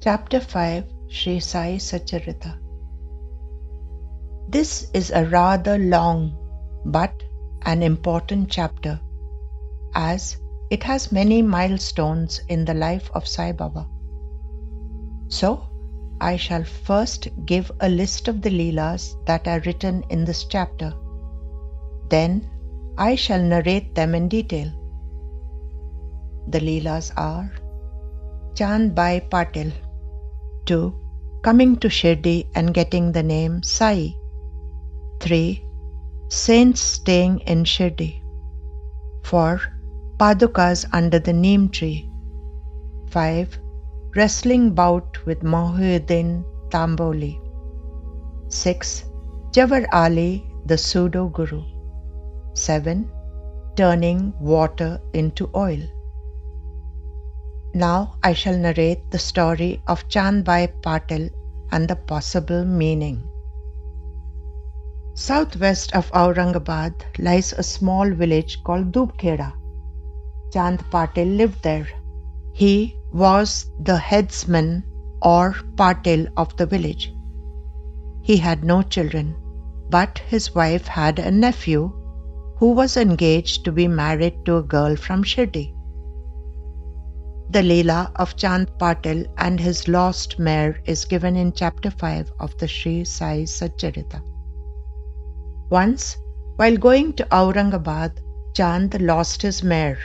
Chapter 5 Sri Sai Satcharita This is a rather long but an important chapter as it has many milestones in the life of Sai Baba. So, I shall first give a list of the Leelas that are written in this chapter. Then I shall narrate them in detail. The Leelas are Chand Bhai Patil, 2. Coming to Shirdi and getting the name Sai, 3. Saints staying in Shirdi, 4. Padukas under the neem tree, 5 wrestling bout with Mohiuddin Tamboli. 6. Jawar Ali, the pseudo guru. 7. Turning water into oil. Now I shall narrate the story of Chandbhai Patil and the possible meaning. Southwest of Aurangabad lies a small village called Dubkheda. Chand Patil lived there. He was the headsman or patil of the village. He had no children, but his wife had a nephew who was engaged to be married to a girl from Shirdi. The Leela of Chand Patil and his lost mare is given in chapter 5 of the Sri Sai Satcharita. Once, while going to Aurangabad, Chand lost his mare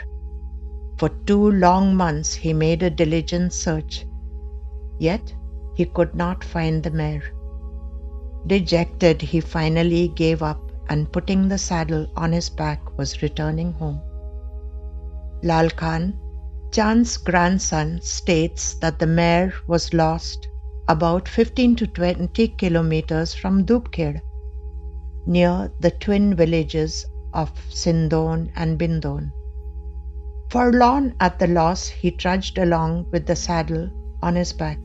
for two long months he made a diligent search, yet he could not find the mare. Dejected, he finally gave up and putting the saddle on his back was returning home. Lal Khan, Chand's grandson, states that the mare was lost about 15 to 20 kilometers from Dubkhed, near the twin villages of Sindon and Bindon. Forlorn at the loss, he trudged along with the saddle on his back.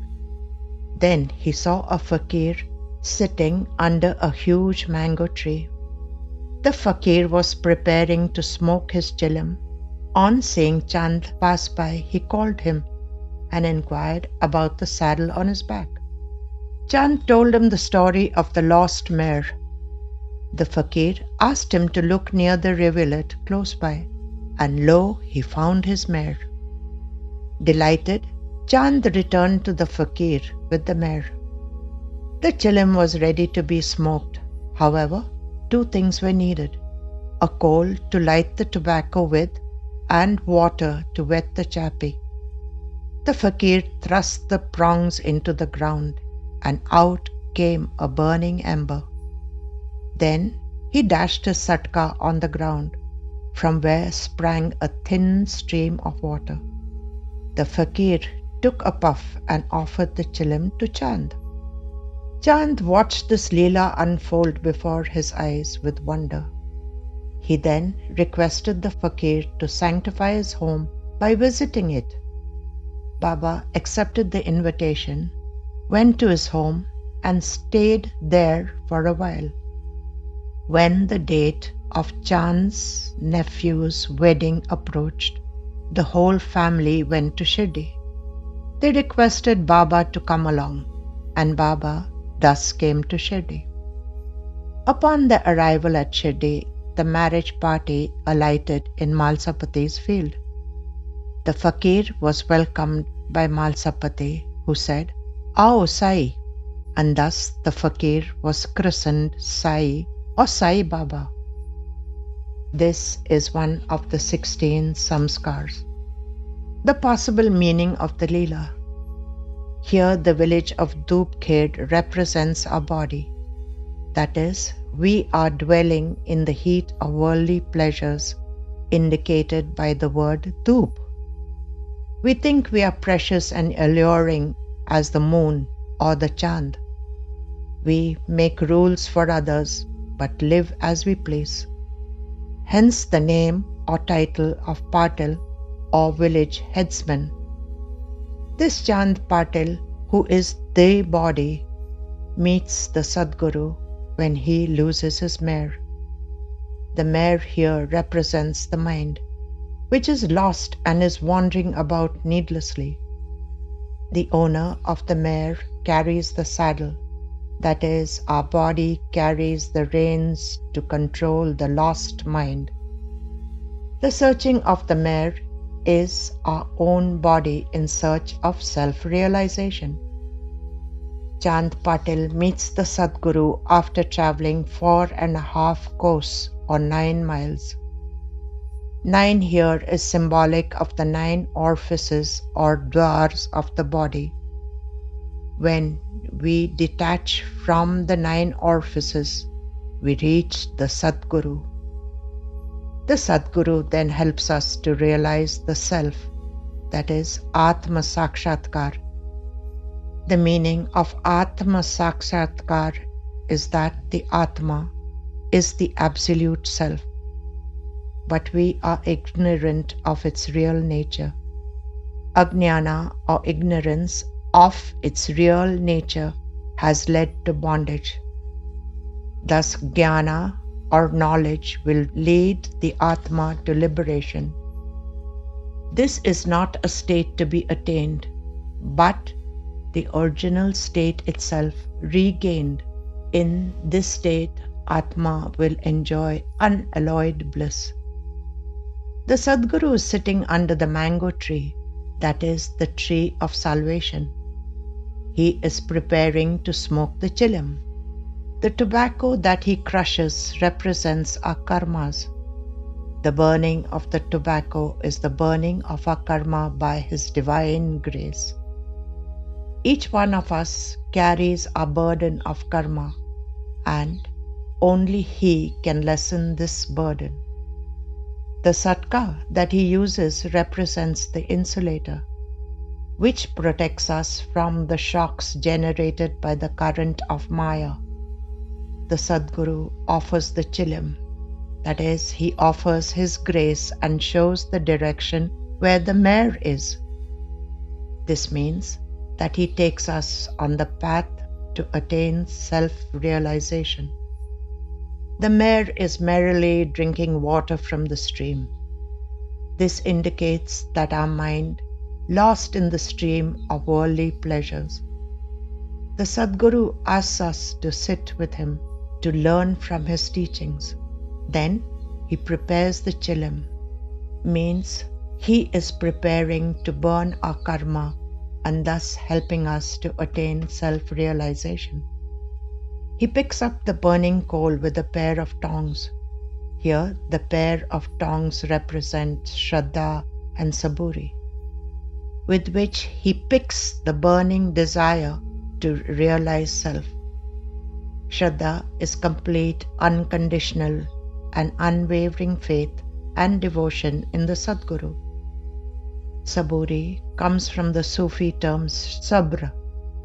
Then he saw a fakir sitting under a huge mango tree. The fakir was preparing to smoke his chilim. On seeing Chand pass by, he called him and inquired about the saddle on his back. Chand told him the story of the lost mare. The fakir asked him to look near the rivulet close by and lo, he found his mare. Delighted, Chand returned to the fakir with the mare. The chilim was ready to be smoked. However, two things were needed a coal to light the tobacco with, and water to wet the chapi. The fakir thrust the prongs into the ground, and out came a burning ember. Then he dashed his satka on the ground, from where sprang a thin stream of water. The fakir took a puff and offered the chilim to Chand. Chand watched this Leela unfold before his eyes with wonder. He then requested the fakir to sanctify his home by visiting it. Baba accepted the invitation, went to his home, and stayed there for a while. When the date of Chand's nephew's wedding approached, the whole family went to Shirdi. They requested Baba to come along, and Baba thus came to Shirdi. Upon the arrival at Shirdi, the marriage party alighted in Malsapati's field. The fakir was welcomed by Malsapati, who said, Ao Sai, and thus the fakir was christened Sai or Sai Baba. This is one of the 16 samskars. The possible meaning of the Leela. Here, the village of Dubkhed represents our body. That is, we are dwelling in the heat of worldly pleasures, indicated by the word Dub. We think we are precious and alluring as the moon or the chand. We make rules for others, but live as we please hence the name or title of Patil or village headsman. This Chand Patil, who is the body, meets the Sadguru when he loses his mare. The mare here represents the mind, which is lost and is wandering about needlessly. The owner of the mare carries the saddle. That is, our body carries the reins to control the lost mind. The searching of the mare is our own body in search of self realization. Chand Patil meets the Sadguru after traveling four and a half kos or nine miles. Nine here is symbolic of the nine orifices or dwars of the body. When we detach from the nine orifices, we reach the Sadguru. The Sadguru then helps us to realize the Self, that is Atma Sakshatkar. The meaning of Atma Sakshatkar is that the Atma is the Absolute Self but we are ignorant of its real nature. Ajnana or ignorance of its real nature has led to bondage. Thus, jnana or knowledge will lead the Atma to liberation. This is not a state to be attained, but the original state itself regained. In this state, Atma will enjoy unalloyed bliss. The Sadguru is sitting under the mango tree, that is, the tree of salvation. He is preparing to smoke the chilim. The tobacco that he crushes represents our karmas. The burning of the tobacco is the burning of our karma by his divine grace. Each one of us carries a burden of karma, and only he can lessen this burden. The satka that he uses represents the insulator, which protects us from the shocks generated by the current of Maya. The Sadguru offers the chilim, that is, he offers his grace and shows the direction where the mare is. This means that he takes us on the path to attain self realization. The mare is merrily drinking water from the stream. This indicates that our mind, lost in the stream of worldly pleasures. The Sadguru asks us to sit with him to learn from his teachings. Then he prepares the chilim, means he is preparing to burn our karma and thus helping us to attain self realization. He picks up the burning coal with a pair of tongs. Here, the pair of tongs represent Shraddha and Saburi, with which he picks the burning desire to realize self. Shraddha is complete, unconditional, and unwavering faith and devotion in the Sadguru. Saburi comes from the Sufi term sabr,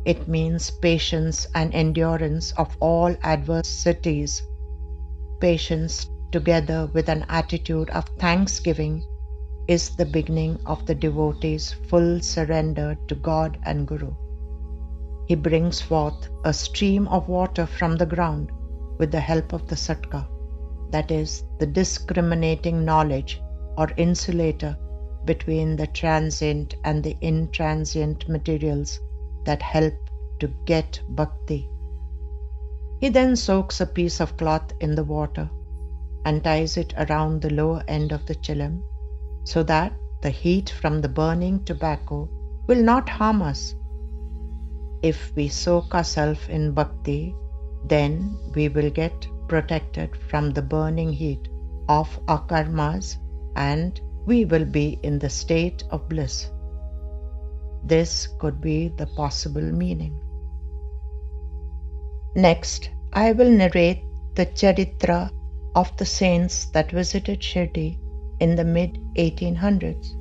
it means patience and endurance of all adversities. Patience, together with an attitude of thanksgiving, is the beginning of the devotee's full surrender to God and Guru. He brings forth a stream of water from the ground with the help of the satka, that is, the discriminating knowledge or insulator between the transient and the intransient materials that help to get bhakti. He then soaks a piece of cloth in the water and ties it around the lower end of the chilim so that the heat from the burning tobacco will not harm us. If we soak ourselves in bhakti, then we will get protected from the burning heat of our karmas and we will be in the state of bliss. This could be the possible meaning. Next, I will narrate the charitra of the saints that visited Shirdi in the mid 1800s.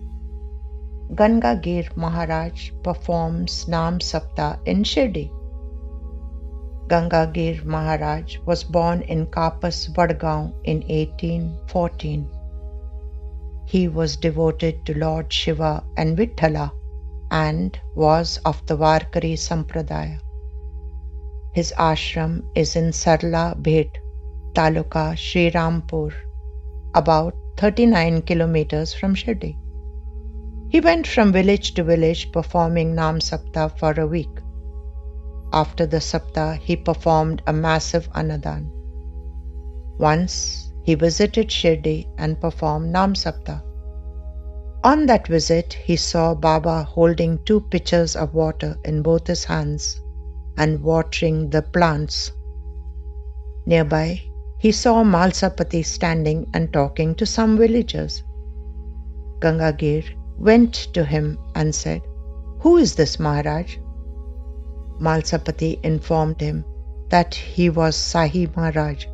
Gangagir Maharaj performs Nam Sapta in Shirdi. Gangagir Maharaj was born in Kapas, Vadgaon in 1814. He was devoted to Lord Shiva and Vithala and was of the Varkari Sampradaya. His ashram is in Sarla Bhet, Taluka Srirampur, about 39 kilometers from Shirdi. He went from village to village performing Nam Sapta for a week. After the Sapta, he performed a massive Annadan. Once he visited Shirdi and performed Nam Sapta. On that visit, he saw Baba holding two pitchers of water in both his hands and watering the plants. Nearby, he saw Malsapati standing and talking to some villagers. Gangagir went to him and said, Who is this Maharaj? Malsapati informed him that he was Sai Maharaj.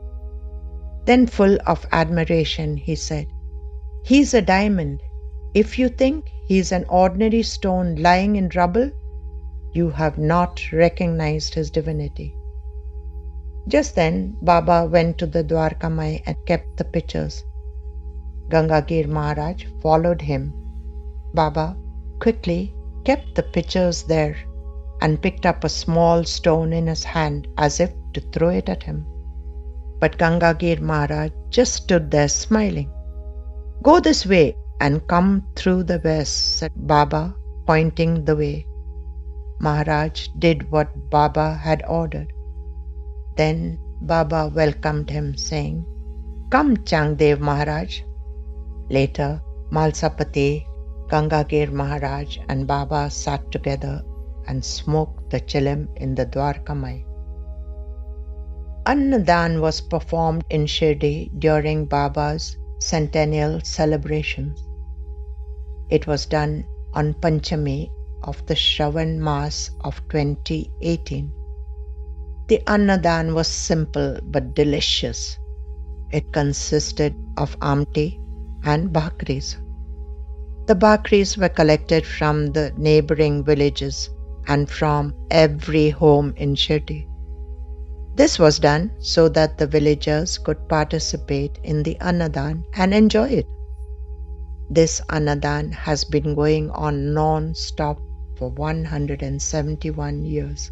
Then, full of admiration, he said, He's a diamond. If you think he's an ordinary stone lying in rubble, you have not recognized his divinity. Just then, Baba went to the Dwarkamai and kept the pictures. Gangagir Maharaj followed him. Baba quickly kept the pitchers there and picked up a small stone in his hand as if to throw it at him. But Gangagir Maharaj just stood there smiling. Go this way and come through the west, said Baba, pointing the way. Maharaj did what Baba had ordered. Then Baba welcomed him, saying, Come, Changdev Maharaj. Later, Malsapati, Gangagir Maharaj, and Baba sat together and smoked the chilim in the Dwarkamai. Annadan was performed in Shirdi during Baba's centennial celebrations. It was done on Panchami of the Shravan Mass of 2018. The Annadan was simple but delicious. It consisted of amti and bhakris. The bhakris were collected from the neighboring villages and from every home in Shirdi. This was done so that the villagers could participate in the Annadan and enjoy it. This Annadan has been going on non stop for 171 years.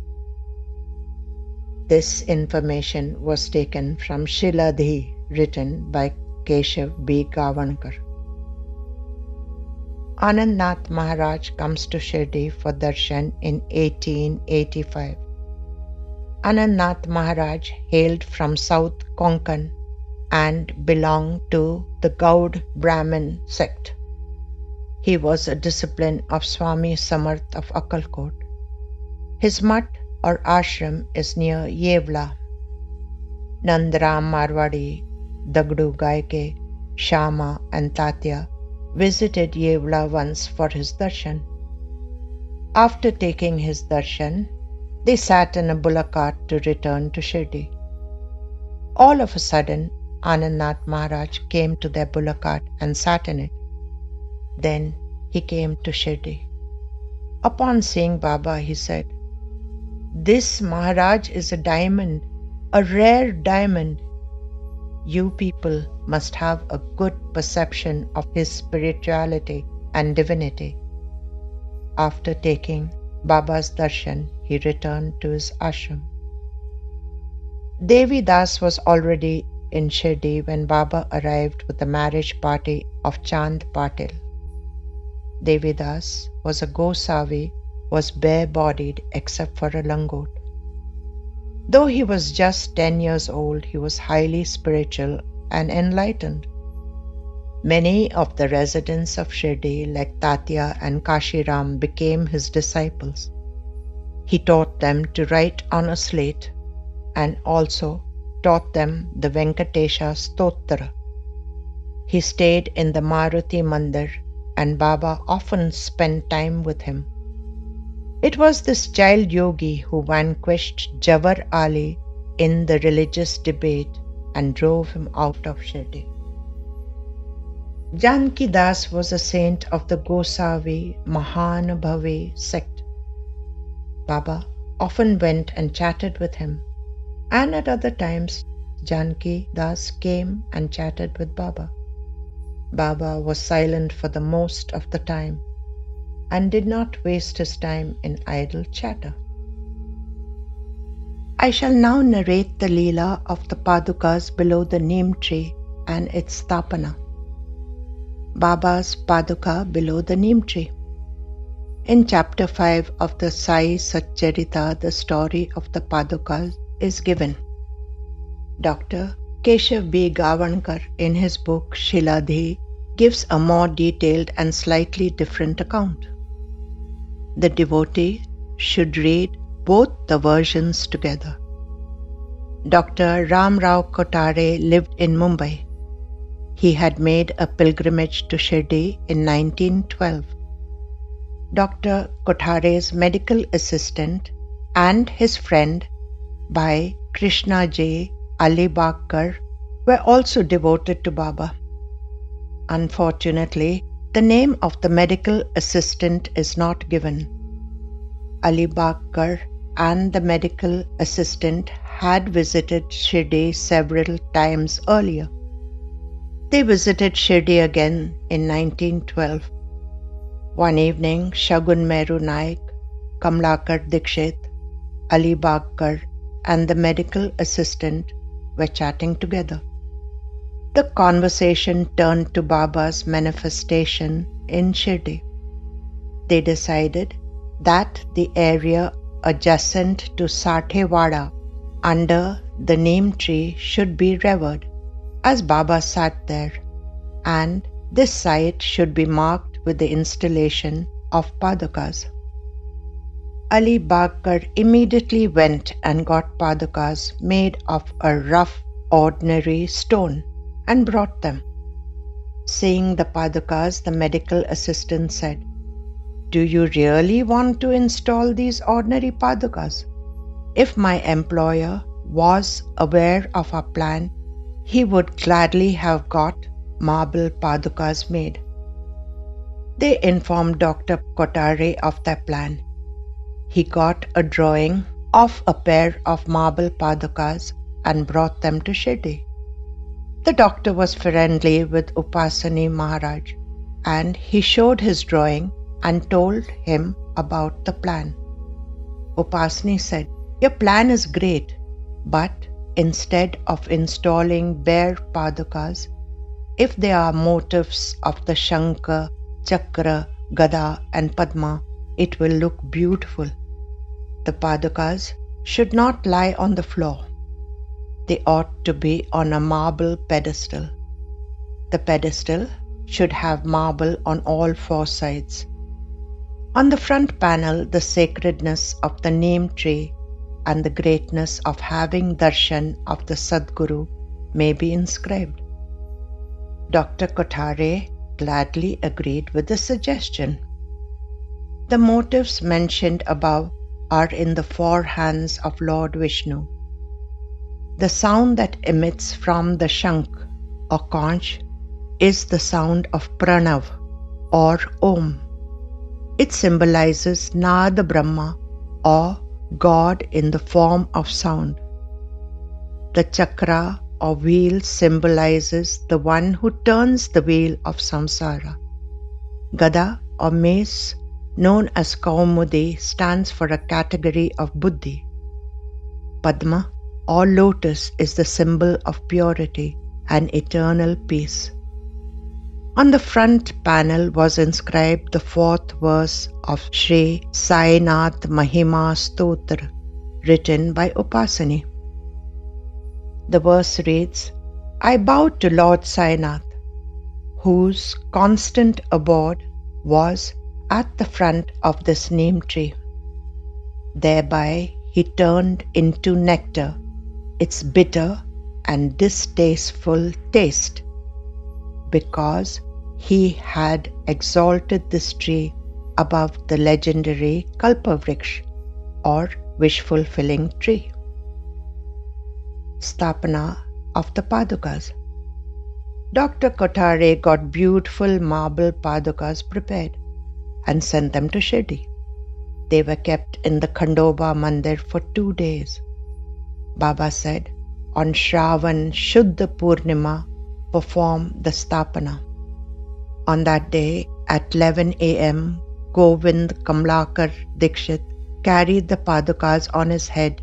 This information was taken from Shiladhi, written by Keshav B. Gavankar. Anandnath Maharaj comes to Shirdi for darshan in 1885. Anandnath Maharaj hailed from South Konkan and belonged to the Gaud Brahmin sect. He was a disciple of Swami Samarth of Akkalkot. His mutt or ashram is near Yevla. Nandaram Marwadi, Dagdu Gaike, Shama, and Tatya visited Yevla once for his darshan. After taking his darshan, they sat in a bullock cart to return to Shirdi. All of a sudden, Anandnath Maharaj came to their bullock cart and sat in it. Then he came to Shirdi. Upon seeing Baba, he said, this Maharaj is a diamond, a rare diamond. You people must have a good perception of his spirituality and divinity. After taking Baba's darshan, he returned to his ashram. Devi Das was already in Shirdi when Baba arrived with the marriage party of Chand Patil. Devi Das was a Gosavi was bare bodied except for a langot. Though he was just 10 years old, he was highly spiritual and enlightened. Many of the residents of Shirdi, like Tatya and Kashiram, became his disciples. He taught them to write on a slate and also taught them the Venkatesha Stotra. He stayed in the Maruti Mandir and Baba often spent time with him. It was this child yogi who vanquished Jawar Ali in the religious debate and drove him out of Shirdi. Janki Das was a saint of the Gosavi Mahanubhavi sect. Baba often went and chatted with him, and at other times Janki Das came and chatted with Baba. Baba was silent for the most of the time and did not waste his time in idle chatter. I shall now narrate the Leela of the Padukas below the neem tree and its Sthapana. Baba's Paduka below the neem tree. In chapter 5 of the Sai Satcharita, the story of the Padukas is given. Dr. Keshav B. Gavankar, in his book Shiladhi, gives a more detailed and slightly different account. The devotee should read both the versions together. Dr. Ram Rao Kotare lived in Mumbai. He had made a pilgrimage to Shirdi in 1912. Dr. Kotare's medical assistant and his friend Bhai Krishna J. Alibagkar were also devoted to Baba. Unfortunately, the name of the medical assistant is not given. Ali Alibagkar and the medical assistant had visited Shirdi several times earlier. They visited Shirdi again in 1912. One evening, Shagun Meru Naik, Kamlakar Dikshit, Alibagkar, and the medical assistant were chatting together. The conversation turned to Baba's manifestation in Shirdi. They decided that the area adjacent to Sathewada under the neem tree should be revered, as Baba sat there, and this site should be marked with the installation of Padukas. Ali Alibagkar immediately went and got padukas made of a rough, ordinary stone and brought them. Seeing the padukas, the medical assistant said, Do you really want to install these ordinary padukas? If my employer was aware of our plan, he would gladly have got marble padukas made. They informed Dr. Kotare of their plan he got a drawing of a pair of marble padukas and brought them to Shirdi. The doctor was friendly with Upasani Maharaj and he showed his drawing and told him about the plan. Upasani said, Your plan is great, but instead of installing bare padukas, if they are motifs of the Shankha, Chakra, Gada, and Padma, it will look beautiful. The padukas should not lie on the floor. They ought to be on a marble pedestal. The pedestal should have marble on all four sides. On the front panel, the sacredness of the neem tree and the greatness of having darshan of the Sadguru may be inscribed. Dr. Kotare gladly agreed with the suggestion. The motives mentioned above are in the four hands of Lord Vishnu. The sound that emits from the Shankh or conch is the sound of Pranav or Om. It symbolizes Nada Brahma or God in the form of sound. The chakra or wheel symbolizes the one who turns the wheel of samsara. Gada or mace known as Kaumudi, stands for a category of Buddhi. Padma or lotus is the symbol of purity and eternal peace. On the front panel was inscribed the fourth verse of Sri Sainath Mahima Stotra, written by Upasani. The verse reads I bow to Lord Sainath, whose constant abode was at the front of this neem tree. Thereby he turned into nectar its bitter and distasteful taste, because he had exalted this tree above the legendary Kalpavriksha or wish fulfilling tree. Sthapana of the Padukas. Dr. Kotare got beautiful marble padukas prepared and sent them to Shirdi. They were kept in the Khandoba Mandir for two days. Baba said, on Shravan Shuddha Purnima, perform the Sthapana. On that day, at 11 a.m., Govind Kamlakar Dikshit carried the Padukas on his head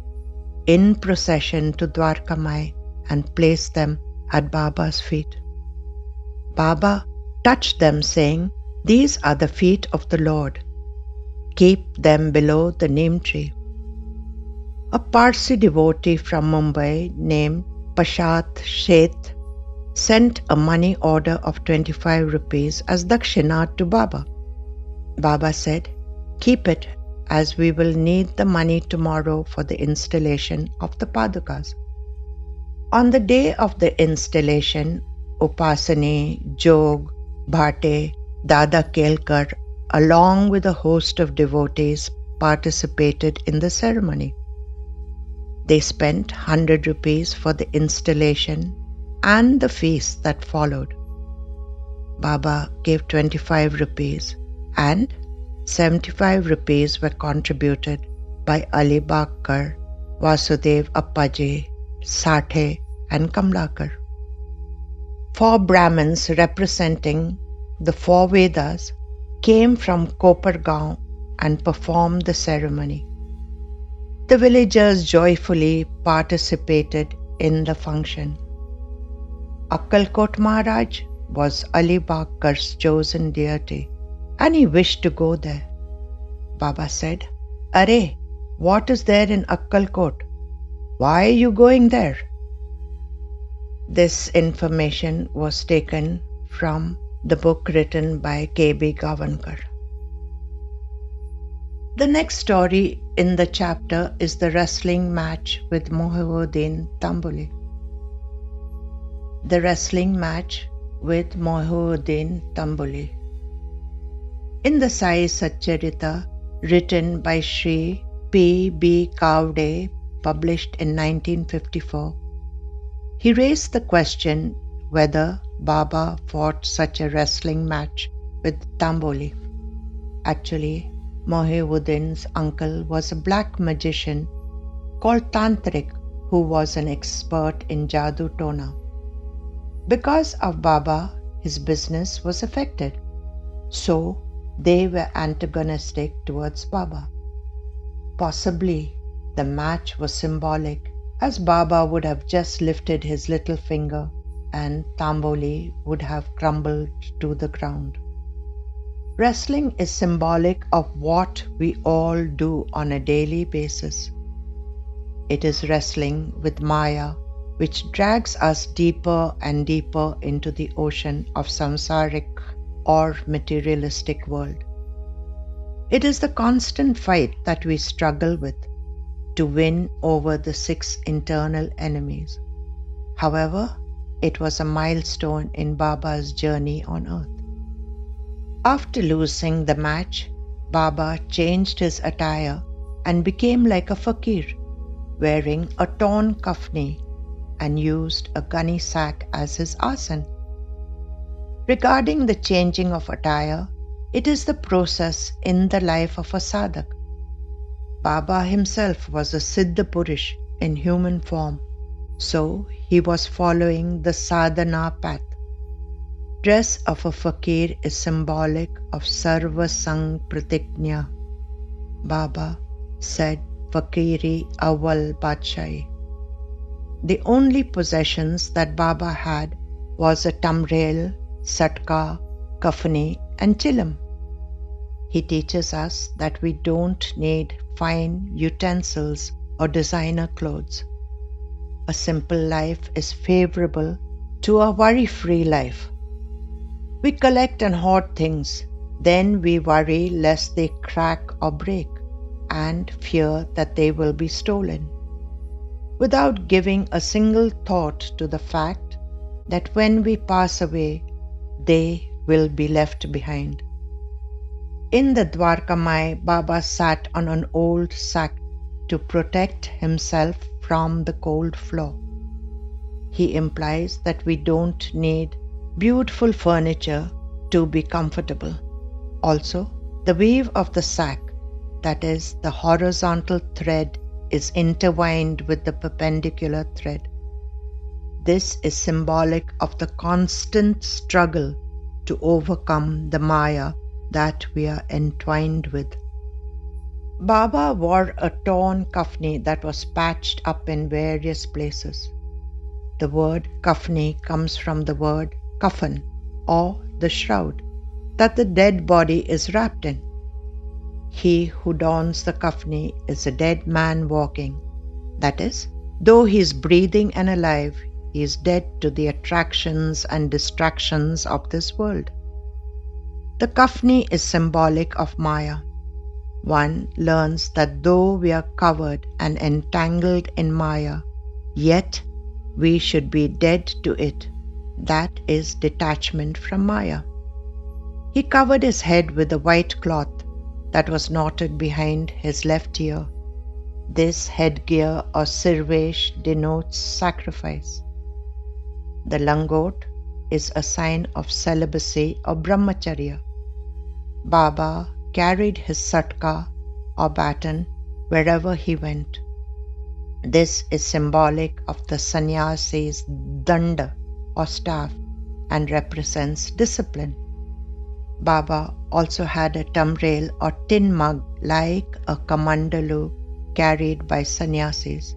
in procession to Dwarkamai and placed them at Baba's feet. Baba touched them, saying, these are the feet of the Lord. keep them below the neem tree. A Parsi devotee from Mumbai named Pashat Sheth sent a money order of 25 rupees as dakshina to Baba. Baba said, Keep it as we will need the money tomorrow for the installation of the Padukas. On the day of the installation, Upasani, Jog, Bhate, Dada Kelkar, along with a host of devotees, participated in the ceremony. They spent 100 rupees for the installation and the feast that followed. Baba gave 25 rupees and 75 rupees were contributed by Alibagkar, Vasudev Appaji, Sathe, and Kamlakar. Four Brahmins representing the four Vedas came from Kopargaon and performed the ceremony. The villagers joyfully participated in the function. Akkalkot Maharaj was Alibagkar's chosen deity and he wished to go there. Baba said, Are, what is there in Akkalkot? Why are you going there? This information was taken from the book written by K.B. Gavankar. The next story in the chapter is the wrestling match with Mohiuddin Tamboli. The wrestling match with Mohiuddin Tamboli. In the Sai Satcharita, written by Sri P. B. Kavde, published in 1954, he raised the question whether Baba fought such a wrestling match with Tamboli. Actually, Mohiuddin's uncle was a black magician called Tantrik who was an expert in Jadoo Tona. Because of Baba, his business was affected. So they were antagonistic towards Baba. Possibly the match was symbolic, as Baba would have just lifted his little finger and Tamboli would have crumbled to the ground. Wrestling is symbolic of what we all do on a daily basis. It is wrestling with Maya, which drags us deeper and deeper into the ocean of samsaric or materialistic world. It is the constant fight that we struggle with to win over the six internal enemies. However, it was a milestone in Baba's journey on earth. After losing the match, Baba changed his attire and became like a fakir, wearing a torn kafni and used a gunny sack as his asan. Regarding the changing of attire, it is the process in the life of a sadhak. Baba himself was a Siddha Purush in human form, so he was following the sadhana path. Dress of a fakir is symbolic of Sarva Sang Pratignya. Baba said Fakiri Awal Badshahi. The only possessions that Baba had was a tamrail satka, kafani, and chilam. He teaches us that we don't need fine utensils or designer clothes. A simple life is favorable to a worry free life. We collect and hoard things, then we worry lest they crack or break and fear that they will be stolen. Without giving a single thought to the fact that when we pass away, they will be left behind. In the Dwarkamai, Baba sat on an old sack to protect himself from the cold floor. He implies that we don't need beautiful furniture to be comfortable. Also, the weave of the sack, that is, the horizontal thread, is intertwined with the perpendicular thread. This is symbolic of the constant struggle to overcome the Maya that we are entwined with. Baba wore a torn kafni that was patched up in various places. The word kafni comes from the word kafan or the shroud that the dead body is wrapped in. He who dons the kafni is a dead man walking. That is, though he is breathing and alive, he is dead to the attractions and distractions of this world. The kafni is symbolic of Maya. One learns that though we are covered and entangled in Maya, yet we should be dead to it. That is detachment from Maya. He covered his head with a white cloth that was knotted behind his left ear. This headgear or sirvesh denotes sacrifice. The langot is a sign of celibacy or brahmacharya. Baba carried his satka or baton wherever he went. This is symbolic of the sannyasi's danda or staff and represents discipline. Baba also had a tamrail or tin mug like a kamandalu carried by sannyasis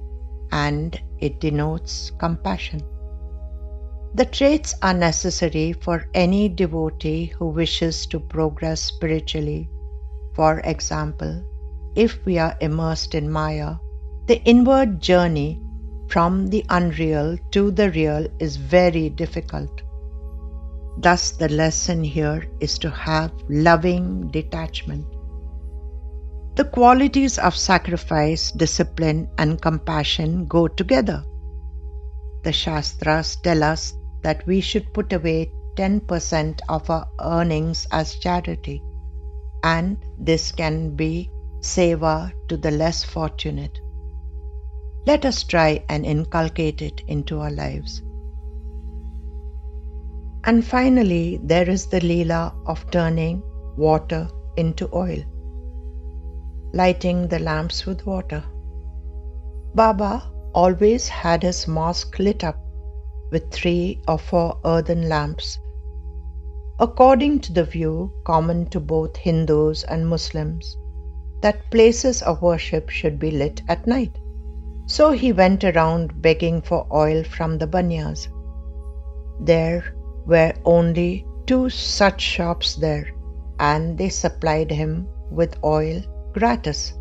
and it denotes compassion. The traits are necessary for any devotee who wishes to progress spiritually. For example, if we are immersed in Maya, the inward journey from the unreal to the real is very difficult. Thus, the lesson here is to have loving detachment. The qualities of sacrifice, discipline, and compassion go together. The Shastras tell us that we should put away 10% of our earnings as charity, and this can be seva to the less fortunate. Let us try and inculcate it into our lives. And finally, there is the Leela of turning water into oil, lighting the lamps with water. Baba always had his mosque lit up with three or four earthen lamps. According to the view common to both Hindus and Muslims, that places of worship should be lit at night. So he went around begging for oil from the banyas. There were only two such shops there, and they supplied him with oil gratis.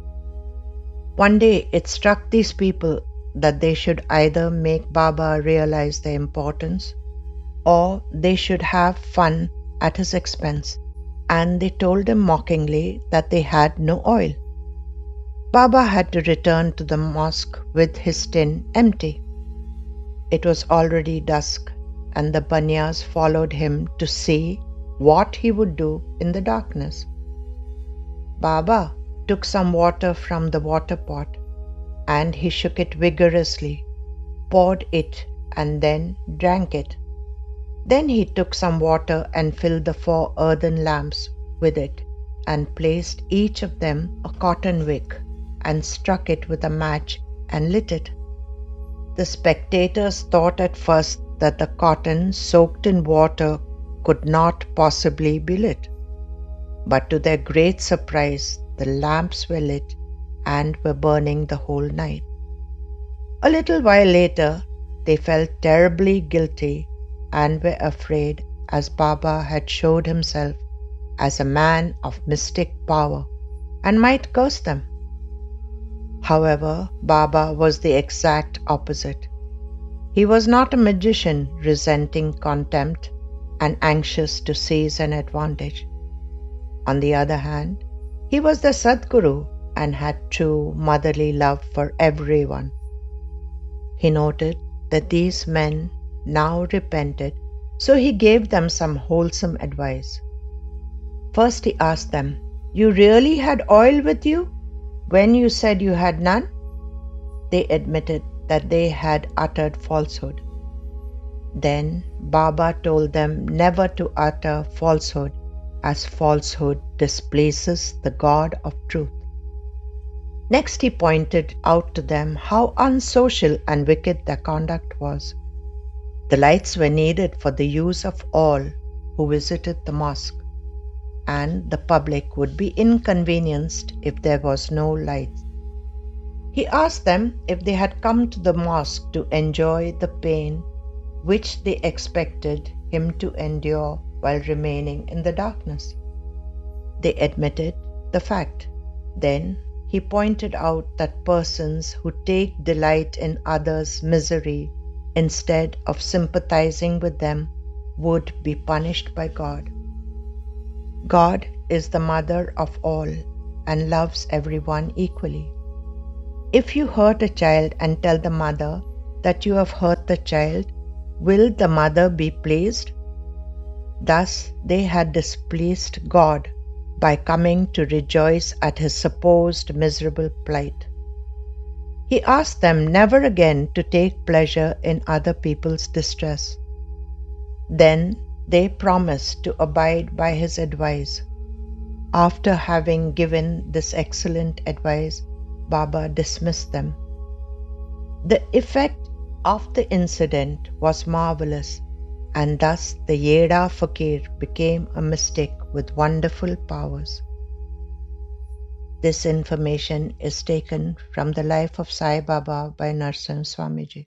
One day it struck these people that they should either make Baba realize the importance or they should have fun at his expense, and they told him mockingly that they had no oil. Baba had to return to the mosque with his tin empty. It was already dusk, and the Banyas followed him to see what he would do in the darkness. Baba took some water from the water pot and he shook it vigorously, poured it, and then drank it. Then he took some water and filled the four earthen lamps with it, and placed each of them a cotton wick, and struck it with a match and lit it. The spectators thought at first that the cotton soaked in water could not possibly be lit. But to their great surprise, the lamps were lit and were burning the whole night. A little while later, they felt terribly guilty and were afraid as Baba had showed himself as a man of mystic power and might curse them. However, Baba was the exact opposite. He was not a magician resenting contempt and anxious to seize an advantage. On the other hand, he was the Sadguru and had true motherly love for everyone. He noted that these men now repented, so he gave them some wholesome advice. First, he asked them, You really had oil with you when you said you had none? They admitted that they had uttered falsehood. Then Baba told them never to utter falsehood, as falsehood displaces the God of truth. Next, he pointed out to them how unsocial and wicked their conduct was. The lights were needed for the use of all who visited the mosque, and the public would be inconvenienced if there was no light. He asked them if they had come to the mosque to enjoy the pain which they expected him to endure while remaining in the darkness. They admitted the fact Then he pointed out that persons who take delight in others' misery instead of sympathizing with them would be punished by God. God is the mother of all and loves everyone equally. If you hurt a child and tell the mother that you have hurt the child, will the mother be pleased? Thus they had displeased God by coming to rejoice at his supposed miserable plight. He asked them never again to take pleasure in other people's distress. Then they promised to abide by his advice. After having given this excellent advice, Baba dismissed them. The effect of the incident was marvelous, and thus the Yeda Fakir became a mystic with wonderful powers. This information is taken from the life of Sai Baba by Narsingh Swamiji.